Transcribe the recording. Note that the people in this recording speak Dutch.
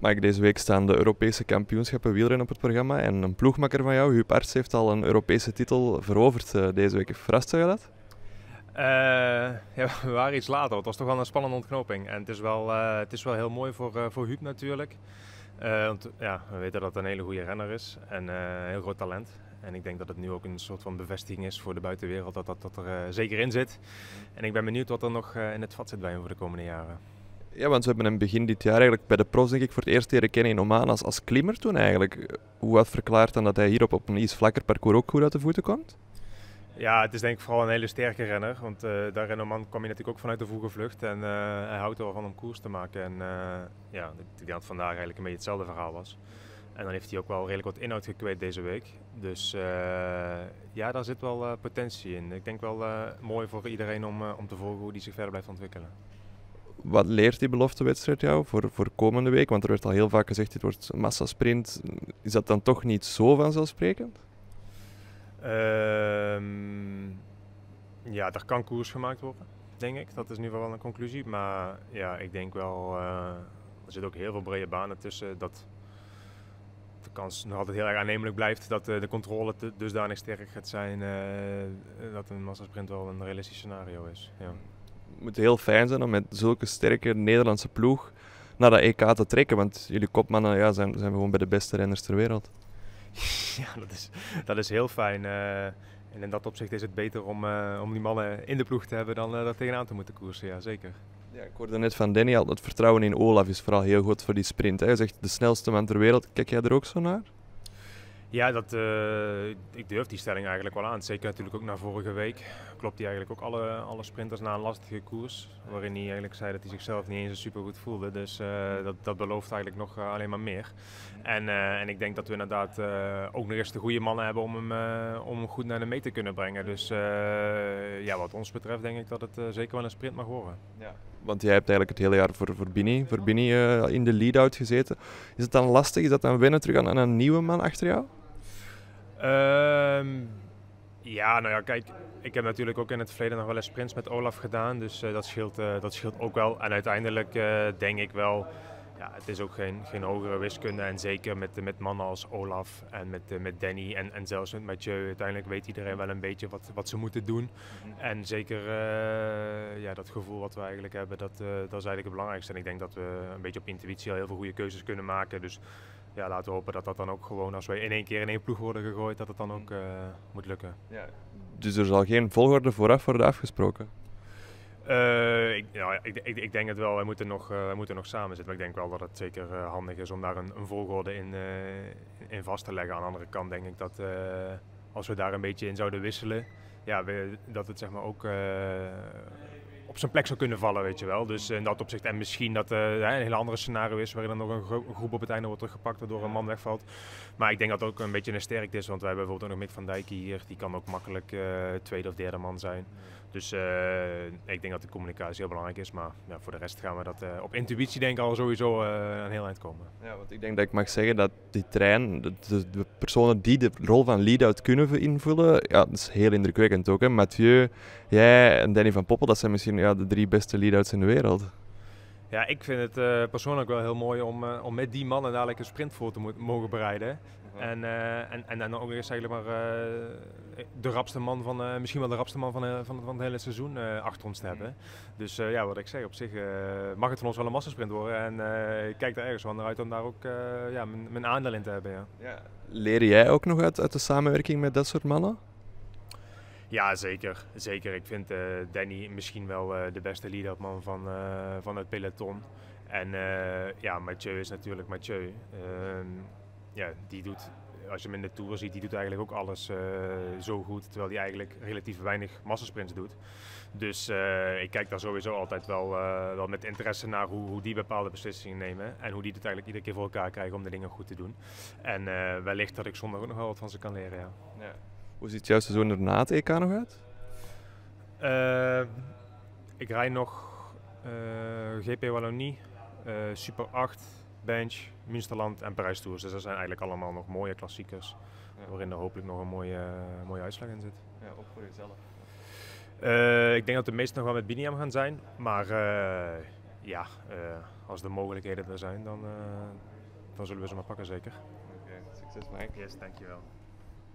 Mike, deze week staan de Europese kampioenschappen wielrennen op het programma. En een ploegmakker van jou, Huub Arts, heeft al een Europese titel veroverd uh, deze week. Verrast je dat? Uh, ja, we waren iets later. Het was toch wel een spannende ontknoping. En het is wel, uh, het is wel heel mooi voor, voor natuurlijk. want ja, we weten dat het een hele goede renner is en een heel groot talent. En ik denk dat het nu ook een soort van bevestiging is voor de buitenwereld dat dat, dat er zeker in zit. En ik ben benieuwd wat er nog in het vat zit bij hem voor de komende jaren. Ja, want we hebben hem begin dit jaar eigenlijk bij de pros denk ik voor het eerst leren kennen in Oman als, als klimmer toen eigenlijk. Hoe had verklaard dan dat hij hier op, op een iets vlakker parcours ook goed uit de voeten komt? Ja, het is denk ik vooral een hele sterke renner. Want uh, daar in kwam je natuurlijk ook vanuit de vroege vlucht. En uh, hij houdt er wel van om koers te maken. En uh, ja, denk dat vandaag eigenlijk een beetje hetzelfde verhaal was. En dan heeft hij ook wel redelijk wat inhoud gekweet deze week. Dus ja, daar zit wel potentie in. Ik denk wel mooi voor iedereen om, om te volgen hoe hij zich verder blijft ontwikkelen wat leert die beloftewedstrijd jou voor, voor komende week? Want er werd al heel vaak gezegd, dit wordt een massasprint. Is dat dan toch niet zo vanzelfsprekend? Um, ja, er kan koers gemaakt worden, denk ik. Dat is nu wel een conclusie. Maar ja, ik denk wel, uh, er zitten ook heel veel brede banen tussen. Dat de kans nog altijd heel erg aannemelijk blijft dat uh, de controle dusdanig sterk gaat zijn uh, dat een massasprint wel een realistisch scenario is. Ja moet heel fijn zijn om met zulke sterke Nederlandse ploeg naar dat EK te trekken. Want jullie kopmannen ja, zijn, zijn gewoon bij de beste renners ter wereld. Ja, dat is, dat is heel fijn. Uh, en in dat opzicht is het beter om, uh, om die mannen in de ploeg te hebben dan uh, daar tegenaan te moeten koersen. Ja, zeker. Ja, ik hoorde net van Danny al, het vertrouwen in Olaf is vooral heel goed voor die sprint. Hij zegt de snelste man ter wereld. Kijk jij er ook zo naar? Ja, dat, uh, ik durf die stelling eigenlijk wel aan. Zeker natuurlijk ook na vorige week. Klopt hij eigenlijk ook alle, alle sprinters na een lastige koers. Waarin hij eigenlijk zei dat hij zichzelf niet eens super goed voelde. Dus uh, dat, dat belooft eigenlijk nog uh, alleen maar meer. En, en ik denk dat we inderdaad ook nog eens de goede mannen hebben om hem, om hem goed naar de mee te kunnen brengen. Dus ja, wat ons betreft denk ik dat het zeker wel een sprint mag worden. Ja. Want jij hebt eigenlijk het hele jaar voor, voor Bini, voor Bini in de lead-out gezeten. Is het dan lastig? Is dat dan wennen terug aan, aan een nieuwe man achter jou? Um, ja, nou ja, kijk, ik heb natuurlijk ook in het verleden nog wel eens sprints met Olaf gedaan, dus uh, dat, scheelt, uh, dat scheelt ook wel. En uiteindelijk uh, denk ik wel, ja, het is ook geen, geen hogere wiskunde. En zeker met, met mannen als Olaf en met, met Danny en, en zelfs met Mathieu, uiteindelijk weet iedereen wel een beetje wat, wat ze moeten doen. Mhm. En zeker ja, dat gevoel wat we eigenlijk hebben, dat, dat is eigenlijk het belangrijkste. En ik denk dat we een beetje op intuïtie al heel veel goede keuzes kunnen maken. Dus ja, laten we hopen dat dat dan ook gewoon, als wij in één keer in één ploeg worden gegooid, dat het dan ook uh, moet lukken. Ja. Dus er zal geen volgorde vooraf worden afgesproken? Uh, ik, nou, ik, ik, ik, denk het wel. We moeten nog, uh, moeten nog samen zitten. Maar ik denk wel dat het zeker uh, handig is om daar een, een volgorde in, in vast te leggen. Aan de andere kant denk ik dat als we daar een beetje in zouden wisselen, ja, we, dat het zeg maar ook op zijn plek zou kunnen vallen, weet je wel. Dus in dat opzicht, en misschien dat uh, een hele andere scenario is, waarin er nog een groep op het einde wordt teruggepakt waardoor een man wegvalt. Maar ik denk dat het ook een beetje een sterkte is, want wij hebben bijvoorbeeld ook nog Mick van Dijk hier, die kan ook makkelijk uh, tweede of derde man zijn. Dus ik denk dat de communicatie heel belangrijk is, maar ja, voor de rest gaan we dat op intuïtie denk ik al sowieso een heel eind komen. Ja, want ik denk dat ik mag zeggen dat die trein, de personen die de rol van lead-out kunnen invullen, ja, dat is heel indrukwekkend ook. Hè. Mathieu, jij en Danny van Poppel, dat zijn misschien ja, de drie beste lead-outs in de wereld. Ja, ik vind het uh, persoonlijk wel heel mooi om, uh, om met die mannen dadelijk een sprint voor te mogen bereiden. En, uh, en, en dan ook eens eigenlijk maar de rapste man van, misschien wel de rapste man van, van, van het hele seizoen achter ons te hebben. Mhm. Dus ja, wat ik zeg, op zich mag het van ons wel een massasprint worden. En ik kijk er ergens van uit om daar ook ja, mijn, mijn aandeel in te hebben. Ja. ja. Leer jij ook nog uit, uit de samenwerking met dat soort mannen? Ja, zeker. zeker. Ik vind uh, Danny misschien wel uh, de beste lead-up-man van, uh, van het peloton. En ja, Mathieu is natuurlijk Mathieu. Ehm, ja, die doet, als je hem in de Tour ziet, die doet eigenlijk ook alles zo goed. Terwijl hij eigenlijk relatief weinig massasprints doet. Dus ik kijk daar sowieso altijd wel, wel met interesse naar hoe, hoe, die bepaalde beslissingen nemen. En hoe die het eigenlijk iedere keer voor elkaar krijgen om de dingen goed te doen. En wellicht dat ik zondag ook nog wel wat van ze kan leren, ja. ja. Hoe ziet jouw seizoen er na het EK nog uit? Uh, ik rijd nog uh, GP Wallonie, uh, Super 8, Bench, Münsterland en Parijs Tours. Dus dat zijn eigenlijk allemaal nog mooie klassiekers. Ja. Waarin er hopelijk nog een mooie, mooie uitslag in zit. Ja, ook voor jezelf. ik denk dat de meesten nog wel met Biniam gaan zijn. Maar ja, als de mogelijkheden er zijn, dan, dan zullen we ze maar pakken zeker. Oké, succes Mike. Yes, dankjewel.